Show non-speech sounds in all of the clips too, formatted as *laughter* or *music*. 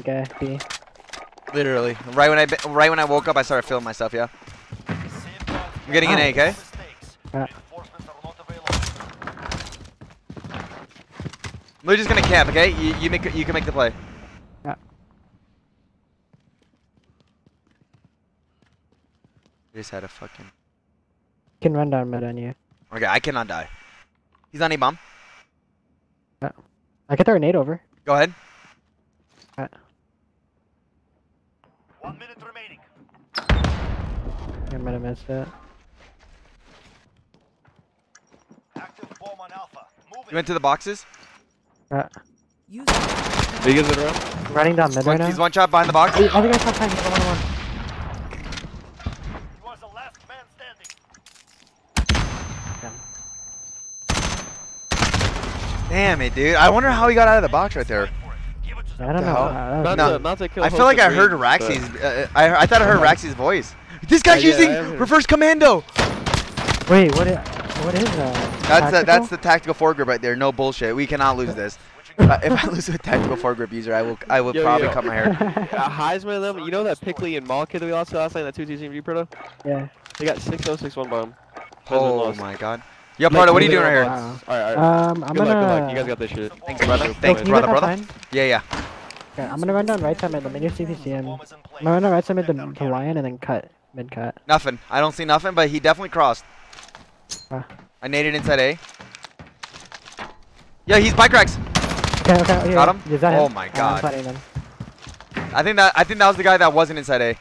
Okay, B. Literally. Right when I right when I woke up, I started feeling myself. Yeah. I'm getting an A, okay? Yeah. We're just gonna camp, okay? You, you make you can make the play. Yeah. Just had a fucking. Can run down mid on you. Okay, I cannot die. He's on a bomb. Yeah. I can throw a nade over. Go ahead. One minute remaining. I might have missed it. Active bomb on Alpha. Move You went to the boxes. User Big is it around? Running down mid right One, now. he's one shot behind the box. Hey, other guy's top time. He's one on one. He was the last man standing. Damn it, dude. I wonder how he got out of the box right there. Give it to I don't the know. hell? Uh, Not No. to, not to kill I feel like I heard dream, Raxi's. Uh, I I thought I heard *laughs* Raxi's voice. This guy's Yeah, yeah, using I reverse commando. Wait, what is, what is that? That's the, that's Tactical? the tactical foregrip right there. No bullshit. We cannot lose this. Uh, if I lose a tactical foregrip user, I will I will Yo, probably yo. cut my hair. *laughs* Uh, Heisman and them, you know that Pickley and Maul kid that we lost last night, that 2 team V Proto? yeah. They got 6061 bomb. Oh my god. Yo, Proto, what are you doing right here? Wow. Alright, alright. Um, I'm good gonna. luck, good luck. You guys got this shit. Thanks, brother. Thanks, brother, brother. fine? Yeah, yeah. Okay, I'm gonna run down right side mid. Let me do CPCM. Bomb is in I'm gonna run down right side mid to, to Lion and then cut. Mid cut. Nothing. I don't see nothing, but he definitely crossed. Ah. I naded inside A. Yeah, he's bike racks. Okay, okay. Got him? Is that Oh him? my Uh, God. I think that I think that was the guy that wasn't inside A.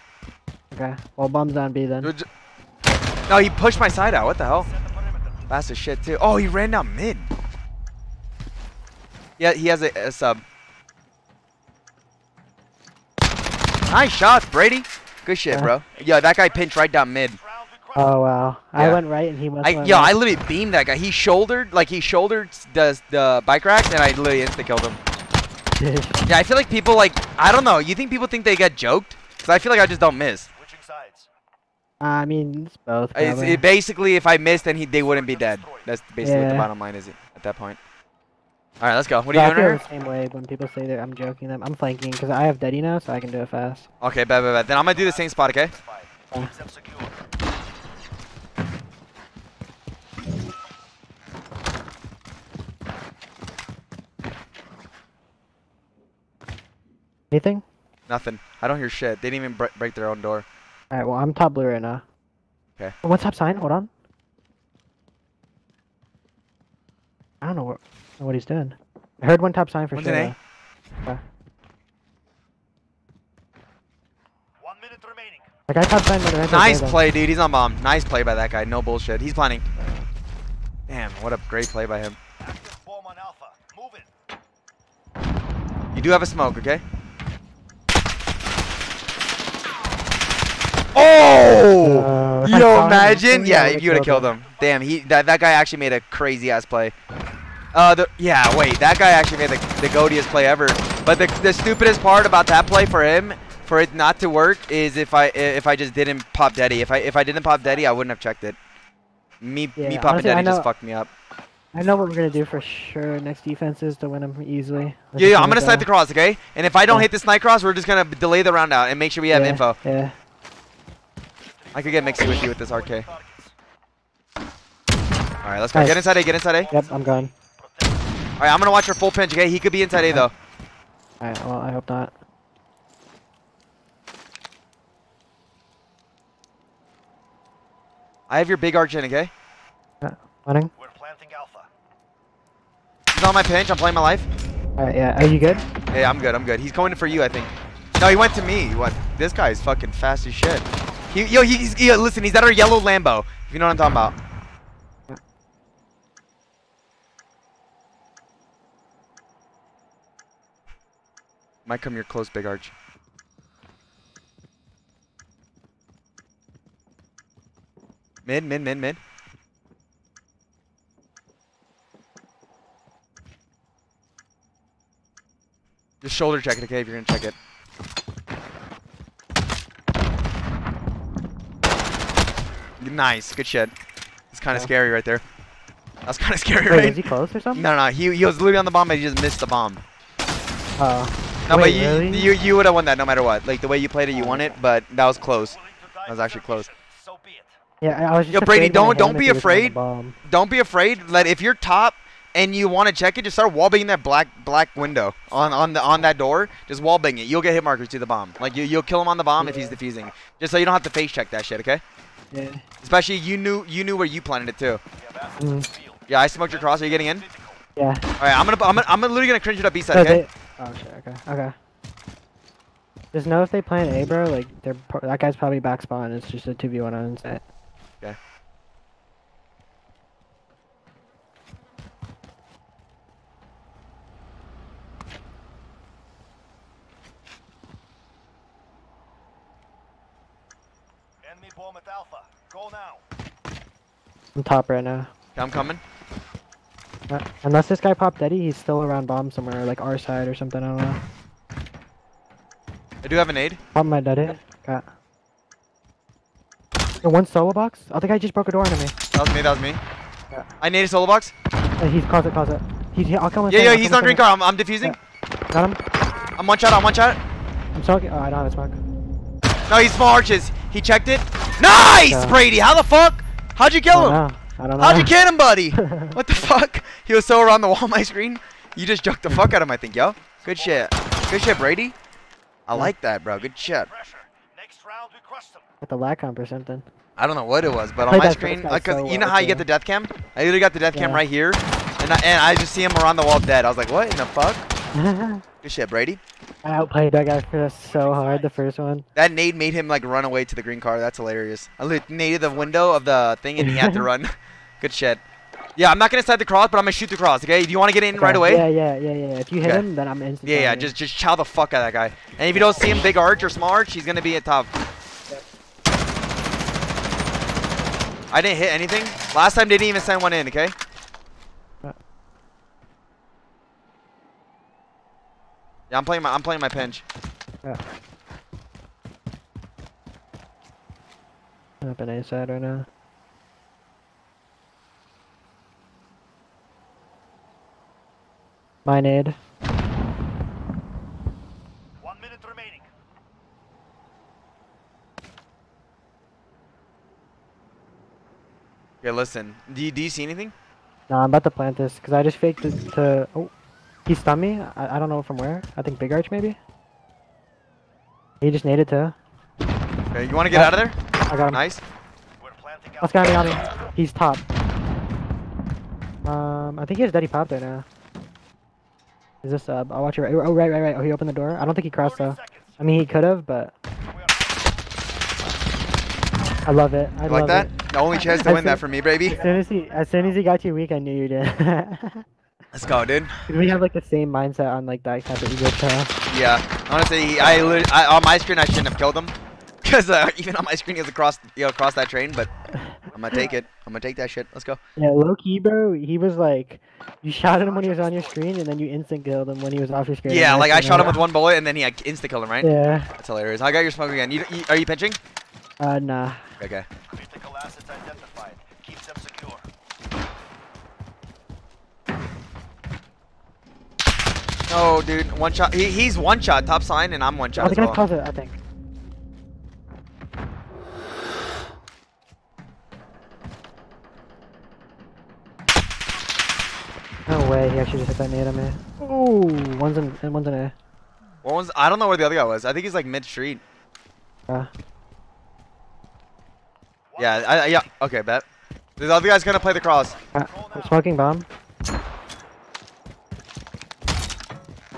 Okay. Well, bombs on B then. No, he pushed my side out. What the hell? That's a shit too. Oh, he ran down mid. Yeah, he has a, a sub. Nice shots, Brady. Good shit, Yeah. bro. Yeah, that guy pinched right down mid. Oh wow. I went right and he must. I, went yo, I literally beamed that guy. He shouldered, like he shouldered the the bike racks, and I literally insta killed him. *laughs* Yeah, I feel like people like I don't know. You think people think they get joked? Cause I feel like I just don't miss. Switching sides. I mean, it's both. It's, it basically, if I missed, then he they wouldn't be dead. That's basically what the bottom line is at that point. All right, let's go. What So are I you doing feel here? the same way when people say that I'm joking them. I'm flanking because I have Daddy now, so I can do it fast. Okay, bad, bad, bad. Then I'm gonna do the same spot, okay? Yeah. Keeps them secure. Anything? Nothing. I don't hear shit. They didn't even bre- break their own door. All right. Well, I'm top blue right now. Okay. Oh, What's up sign? Hold on. I don't know what what he's doing. I heard one top sign for One's sure. an A. though. One minute remaining. The guy top sign. Right Nice play, dude. He's on bomb. Nice play by that guy. No bullshit. He's planning. Damn, what a great play by him. Bomb on Alpha. Move it. You do have a smoke, okay? Oh! Uh, if *laughs* Yo, imagine. Yeah, if you would have killed him. Damn, he that, that guy actually made a crazy ass play. Uh, the, yeah, wait, that guy actually made the, the goatiest play ever. But the, the stupidest part about that play for him, for it not to work, is if I if I just didn't pop Daddy. If I if I didn't pop Daddy, I wouldn't have checked it. Me me Yeah, popping honestly, I Daddy just fucked me up. I know what we're gonna do for sure. Next defense is to win him easily. Yeah, yeah, I'm gonna it snipe the cross, okay? And if I don't Yeah. hit the snipe cross, we're just gonna delay the round out and make sure we have yeah, info. Yeah. I could get mixy with you with this RK. All right, let's go. Nice. Get inside A. Get inside A. Yep. I'm going. Protect. All right, I'm gonna watch your full pinch, okay? He could be inside A though. All right. Well, I hope not. I have your big arch in, okay? Running. We're planting Alpha. He's on my pinch. I'm playing my life. All right. Yeah. Are you good? Hey, I'm good. I'm good. He's going for you, I think. No, he went to me. What? This guy is fucking fast as shit. He, yo, he's, he, listen, he's at our yellow Lambo. If you know what I'm talking about. Might come your close, big arch. Mid, mid, mid, mid. Just shoulder check it, okay, if you're gonna check it. Nice, good shit. It's kind of Yeah. scary right there. That's kind of *laughs* scary, Wait, right? is he close or something? No, no, he, he was literally on the bomb, but he just missed the bomb. Oh. No, but you really? you you would have won that no matter what. Like the way you played it, you won it, but that was close. Willing to die That was actually close. mission, So be it. Yeah, I was just Yo, Brady, afraid when I don't- don't be if he was on the afraid. Don't be afraid. Let if you're top and you want to check it, just start wallbanging that black black window on on the on that door. Just wallbang it. You'll get hit markers to the bomb. Like you you'll kill him on the bomb if he's defusing. Just so you don't have to face check that shit. Okay. Yeah. Especially you knew you knew where you planted it too. We have assets in Mm. Yeah, I smoked your cross. Are you getting in? Yeah. All right, I'm gonna I'm gonna, I'm literally gonna cringe it up B side. Okay. they- oh shit. Okay. Okay. Just know if they plan A, bro. Like they're that guy's probably back spawn. It's just a two v one on set. Okay. Enemy bomb at Alpha. Go now. I'm top right now. Okay, I'm coming. Uh, unless this guy popped Eddie, he's still around bomb somewhere, like our side or something. I don't know. I do have an aid. Pop my Eddie. Got. The one solo box. I think I just broke a door into me. That was me. That was me. Yeah. I need a solo box. Uh, he's closet, closet. He's here. I'll come in. Yeah, yeah, he's on green car. I'm, I'm defusing. Got him. I'm one shot. I'm one shot. I'm smoking. Oh, I don't have a smoke. No, he's small arches. He checked it. Nice, Yeah. Brady. How the fuck? How'd you kill him? know. I don't know. How'd you get him, buddy? *laughs* what the fuck? He was so around the wall on my screen. You just juked the fuck out of him, I think, yo. Good shit. Good shit, Brady. I Yeah. like that, bro. Good shit. Pressure. Next round, we crush them. With the lag comp or something. I don't know what it was, but on my screen, guy so uh, you know well, how you get the death cam? I literally got the death cam right here, and I, and I just see him around the wall dead. I was like, what in the fuck? Good shit, Brady. I outplayed that guy for so hard the first one. That nade made him like run away to the green car. That's hilarious. I naded the window of the thing and he had to *laughs* run. *laughs* Good shit. Yeah, I'm not gonna side the cross, but I'm gonna shoot the cross. Okay? Do you want to get in right away? Yeah, yeah, yeah, yeah. If you hit Okay. him, then I'm instant. Yeah, yeah, just just chow the fuck out of that guy. And if you don't see him big arch or small arch, he's gonna be at top. I didn't hit anything. Last time didn't even send one in, okay? Yeah, I'm playing my I'm playing my pinch. up in A side right now. Mine aid. One minute remaining. Okay, listen. Do you, do you see anything? No, I'm about to plant this because I just faked it to. Oh, he stunned me. I, I don't know from where. I think Big Arch maybe. He just needed to. Okay, you want to get out of there? I got him. Nice. Let's Alpha. on me. He's top. Um, I think he has Daddy Pop there now. Is this sub? I'll watch your right. Oh, right, right, right. Oh, he opened the door. I don't think he crossed though. I mean, he could have, but I love it. I You love like that? it. The only chance to win that for me, baby. As soon as he, as soon as he got you weak, I knew you did. *laughs* Let's go, dude. we have like the same mindset on like that type of ego trail. Yeah, honestly, I, I on my screen I shouldn't have killed him, *laughs* cause uh, even on my screen he was across, you know, across that train. But I'm gonna take it. I'm gonna take that shit. Let's go. Yeah, low key, bro. He was like, you shot at him when he was on your screen, and then you instant killed him when he was off your screen. Yeah, like I shot him hit. with one bullet and then he like, insta killed him, right? Yeah. That's hilarious. I got your smoke again. You, you, are you pinching? Uh, nah. Okay. No, dude, one shot. He, he's one shot, top sign, and I'm one I shot as think I well. close it. I think. No way, he actually just hit that nade on me. Ooh, one's in, and one's in A. What was? I don't know where the other guy was. I think he's like mid street. Uh, Yeah, I, I, yeah. Okay, bet. The other guy's gonna play the cross. uh, I'm smoking bomb.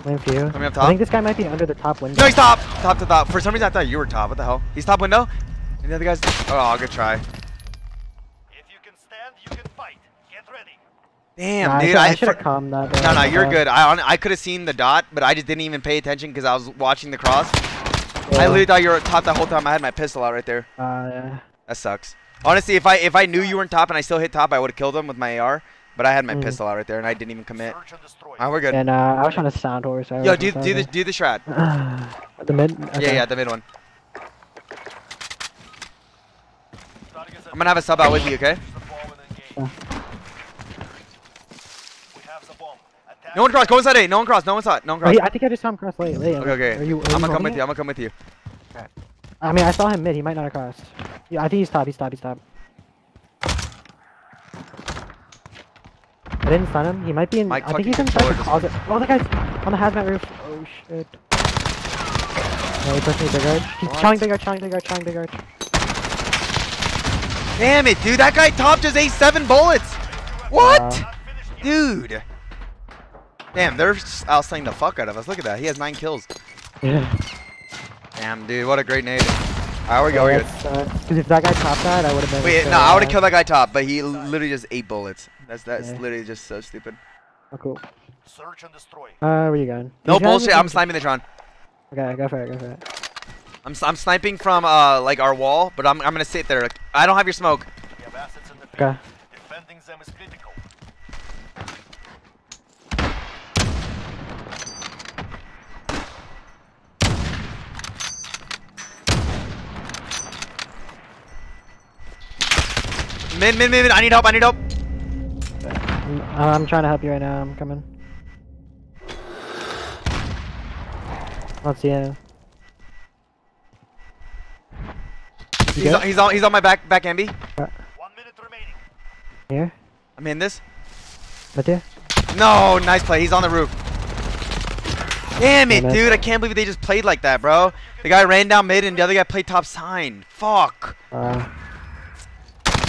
Waiting for you. Coming up I think this guy might be under the top window. No, he's top. Top to top. For some reason, I thought you were top. What the hell? He's top window. And the other guy's. Oh, good try. If you can stand, you can fight. Get ready. Damn, Nah, dude. I, I, should have calmed that. bro. No, no, you're good. I I could have seen the dot, but I just didn't even pay attention because I was watching the cross. Yeah. I literally thought you were top the whole time. I had my pistol out right there. Uh, yeah. That sucks. Honestly, if I if I knew you weren't top and I still hit top, I would have killed him with my AR. But I had my Mm. pistol out right there and I didn't even commit. Search and we're good. And uh, I was trying to sound horse. so I Yo, do do the do the shroud. *sighs* the mid. Yeah, Okay. yeah, the mid one. Starting as a- I'm gonna have a sub out with you, okay? Use the bomb and engage. Yeah. We have the bomb. Attack No one cross. Go inside A. No one cross. No one saw it. No one Oh, cross. he, I think I just saw him cross late. late. Okay, okay. Are you, are I'm gonna come with it? you. I'm gonna come with you. I mean, I saw him mid. He might not have crossed. Yeah, I think he's top. He's top. He's top. I didn't stun him. He might be in. Mike, I think he's inside oh, the closet. Oh, the guy's on the hazmat roof. Oh shit. No, he pushed me big arch. He's chowing big arch, chowing big arch, chowing big arch. Damn it, dude. That guy top just ate seven bullets. What? Wow. Dude. Damn, they're outslaying the fuck out of us. Look at that. He has nine kills. Yeah. Damn, dude. What a great nade. Alright, we're good. We're. Because uh, if that guy topped that, I would have been. Wait, no, I would have killed that guy top, but he literally just ate bullets. That's that's Yeah. literally just so stupid. Oh, cool. Search and destroy. Uh, where you going? No These guys bullshit. I'm just- sniping the Tron. Okay, go for it, go for it. I'm, s- I'm sniping from uh like our wall, but I'm I'm gonna sit there. I don't have your smoke. We have assets in the field. Okay. Defending them is critical. Mid, mid, mid, mid. I need help. I need help. I'm, I'm trying to help you right now. I'm coming. Let's see him. You He's good? on, he's on he's on my back back MB. One minute remaining. Here? I'm in this. Right there? No, nice play. He's on the roof. Damn it, Yeah, man. dude. I can't believe they just played like that, bro. The guy ran down mid and the other guy played top sign. Fuck. Uh,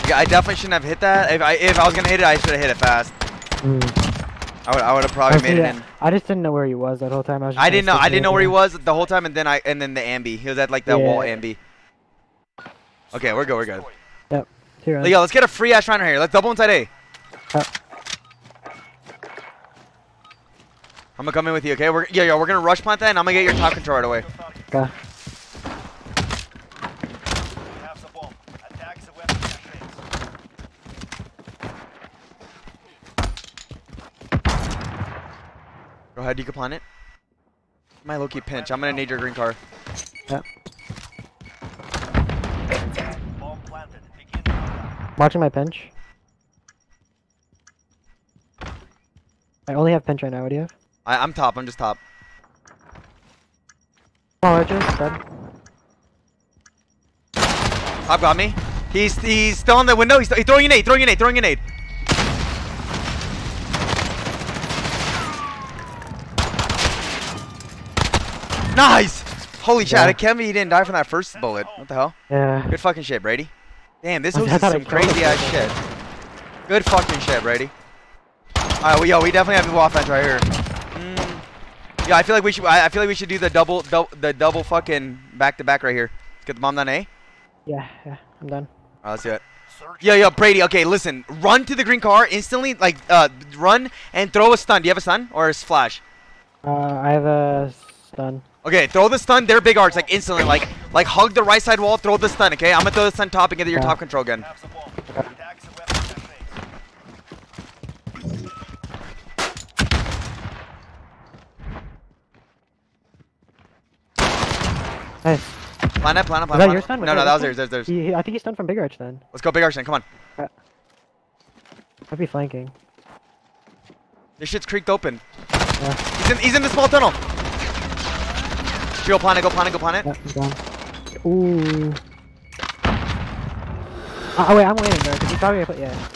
Yeah, I definitely shouldn't have hit that. If I if I was gonna hit it, I should have hit it fast. Mm. I would I would have probably made it in. I just didn't know where he was that whole time. I was I didn't know. I didn't know where he was the whole time, and then I and then the ambi. He was at like that wall Yeah. ambi. Okay, we're good. We're good. Yep. Here. Yo, let's get a free ass Shriner here. Let's double inside A. Yep. I'm gonna come in with you, okay? We're yeah, yeah. We're gonna rush plant that, and I'm gonna get your top control right away. Okay. We have the bomb. Attack the weapon caches. Go ahead, you can plant it. My Loki pinch. I'm gonna need your green car. Yep. Bomb planted. Begin countdown. Watching my pinch. I only have pinch right now. What do you have? I, I'm top. I'm just top. Small arches. Dead. Top got me. He's he's still on the window. He's, he's throwing a nade. Throwing a nade. Throwing a nade. Nice. Holy shit! Yeah. I can't believe he didn't die from that first bullet. What the hell? Yeah. Good fucking shit, Brady. Damn, this is some crazy ass shit. Good fucking shit, Brady. Alright, well, yo, we definitely have the offense right here. Mm. Yeah, I feel like we should. I, I feel like we should do the double, dou the double fucking back to back right here. Let's get the bomb done, A. Yeah. Yeah. I'm done. Alright, let's do it. Yo, yo, Brady. Okay, listen. Run to the green car instantly. Like, uh, run and throw a stun. Do you have a stun or a flash? Uh, I have a stun. Okay, throw the stun. They're big arts, like instantly. Like, like hug the right side wall. Throw the stun. Okay, I'm gonna throw the stun top and get your top control gun. have the bomb. Attack the weapon caches. Nice. Plan it, plan it, plan Was that your stun? No, no, that was theirs. Theirs, theirs. He, he- I think he's stunned from big arch then. Let's go, big arson. Come on. Might be flanking. This shit's creaked open. Yeah. He's in, he's in the small tunnel. Go plan it, go plan it, go plan it. Yeah. Ooh. Oh wait, I'm waiting though, because he's probably put yeah.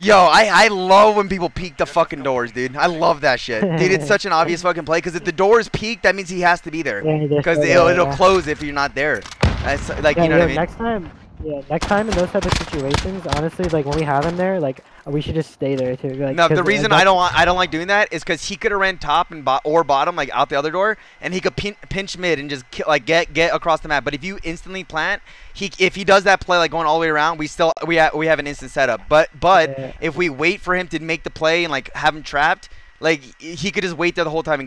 Yo, I, I love when people peek the fucking doors, dude. I love that shit. Dude, it's *laughs* such an obvious fucking play, because if the door is peaked, that means he has to be there. Yeah, Because said it'll, it'll yeah. close if you're not there. That's, like, Yeah, you know what I mean? Next time, yeah, next time in those type of situations, honestly, like when we have him there, like we should just stay there too. Like, no, the uh, reason I don't want, I don't like doing that is because he could have ran top and bo- or bottom like out the other door, and he could pin- pinch mid and just like get get across the map. But if you instantly plant, he if he does that play like going all the way around, we still we ha- we have an instant setup. But but Yeah. if we wait for him to make the play and like have him trapped, like he could just wait there the whole time and get